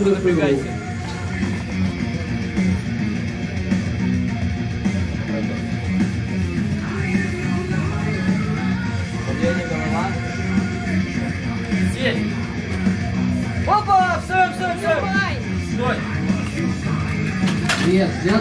Долго напрягайте. Падение голова. Сеть. Опа! Все, все, все. Стой. Нет, взят